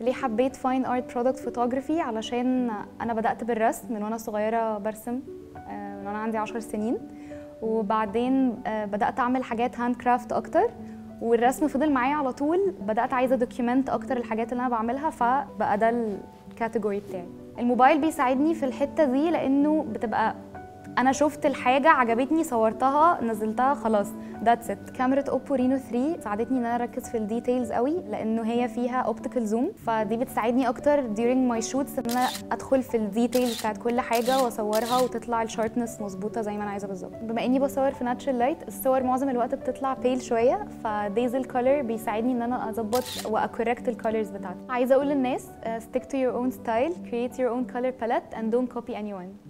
ليه حبيت fine art product photography علشان أنا بدأت بالرسم من وأنا صغيرة برسم آه، من وأنا عندي 10 سنين. وبعدين آه، بدأت أعمل حاجات handcraft أكتر. والرسم فضل معايا على طول. بدأت عايزة document أكتر الحاجات اللي أنا بعملها فبقى ده ال category بتاعي. الموبايل بيساعدني في الحتة دي لأنه بتبقى أنا شفت الحاجة عجبتني صورتها نزلتها خلاص that's it كاميرا OPPO Reno 3 ساعدتني إن أنا أركز في ال details قوي لأنه هي فيها optical zoom فدي بتساعدني أكتر during my shoots إن أنا أدخل في ال details بتاعت كل حاجة وأصورها وتطلع ال sharpness مظبوطة زي ما أنا عايزة بالظبط. بما إني بصور في natural light الصور معظم الوقت بتطلع pale شوية ف dazzle color بيساعدني إن أنا أظبط وا correct ال colors بتاعتي. عايزة أقول للناس uh, stick to your own style create your own color palette and don't copy anyone.